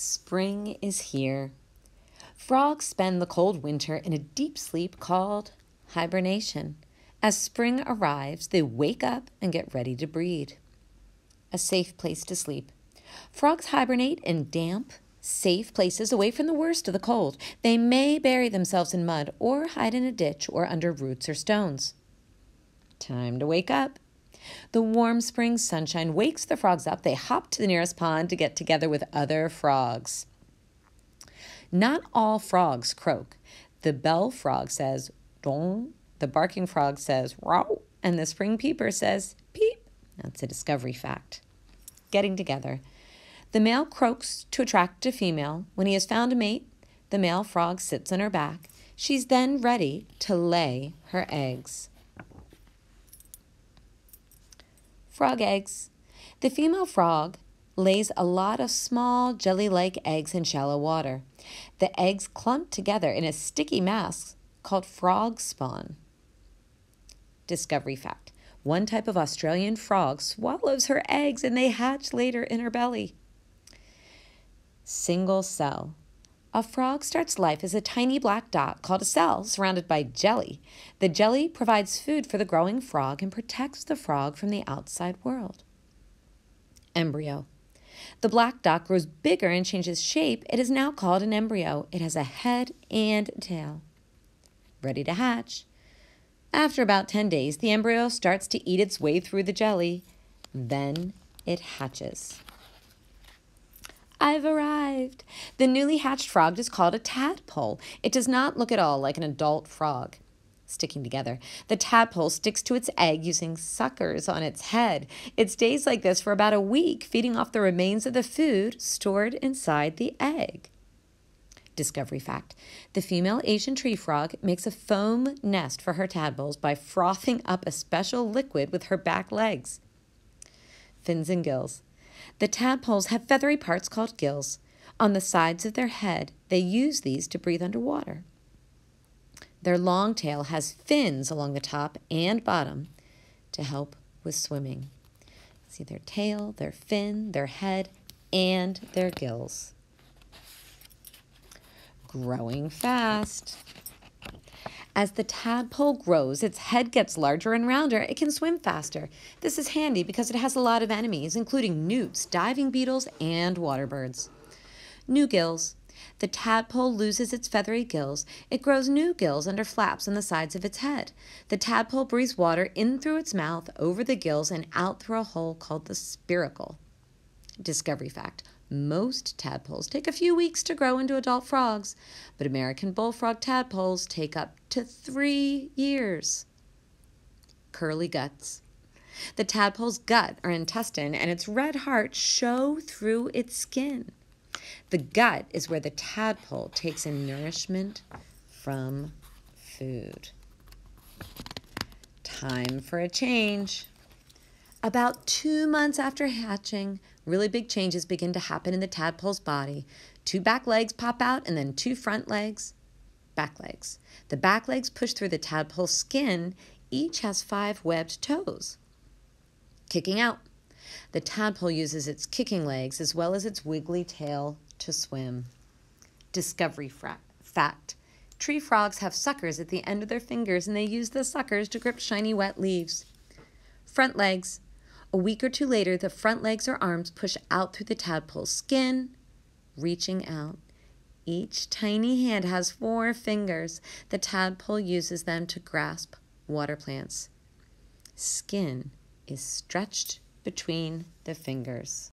Spring is here. Frogs spend the cold winter in a deep sleep called hibernation. As spring arrives, they wake up and get ready to breed. A safe place to sleep. Frogs hibernate in damp, safe places away from the worst of the cold. They may bury themselves in mud or hide in a ditch or under roots or stones. Time to wake up. The warm spring sunshine wakes the frogs up. They hop to the nearest pond to get together with other frogs. Not all frogs croak. The bell frog says, dong. The barking frog says, row. And the spring peeper says, peep. That's a discovery fact. Getting together. The male croaks to attract a female. When he has found a mate, the male frog sits on her back. She's then ready to lay her eggs. Frog eggs. The female frog lays a lot of small jelly like eggs in shallow water. The eggs clump together in a sticky mass called frog spawn. Discovery fact one type of Australian frog swallows her eggs and they hatch later in her belly. Single cell. A frog starts life as a tiny black dot called a cell surrounded by jelly. The jelly provides food for the growing frog and protects the frog from the outside world. Embryo. The black dot grows bigger and changes shape. It is now called an embryo. It has a head and tail. Ready to hatch. After about 10 days, the embryo starts to eat its way through the jelly. Then it hatches. I've arrived. The newly hatched frog is called a tadpole. It does not look at all like an adult frog. Sticking together. The tadpole sticks to its egg using suckers on its head. It stays like this for about a week, feeding off the remains of the food stored inside the egg. Discovery fact The female Asian tree frog makes a foam nest for her tadpoles by frothing up a special liquid with her back legs. Fins and gills. The tadpoles have feathery parts called gills. On the sides of their head, they use these to breathe underwater. Their long tail has fins along the top and bottom to help with swimming. See their tail, their fin, their head, and their gills. Growing fast. As the tadpole grows, its head gets larger and rounder. It can swim faster. This is handy because it has a lot of enemies, including newts, diving beetles, and water birds. New gills. The tadpole loses its feathery gills. It grows new gills under flaps on the sides of its head. The tadpole breathes water in through its mouth, over the gills, and out through a hole called the spiracle. Discovery fact most tadpoles take a few weeks to grow into adult frogs, but American bullfrog tadpoles take up to three years. Curly guts. The tadpole's gut or intestine and its red heart show through its skin. The gut is where the tadpole takes in nourishment from food. Time for a change. About two months after hatching, really big changes begin to happen in the tadpole's body. Two back legs pop out and then two front legs, back legs. The back legs push through the tadpole's skin. Each has five webbed toes. Kicking out. The tadpole uses its kicking legs as well as its wiggly tail to swim. Discovery fact. Tree frogs have suckers at the end of their fingers and they use the suckers to grip shiny wet leaves. Front legs. A week or two later, the front legs or arms push out through the tadpole's skin, reaching out. Each tiny hand has four fingers. The tadpole uses them to grasp water plants. Skin is stretched between the fingers.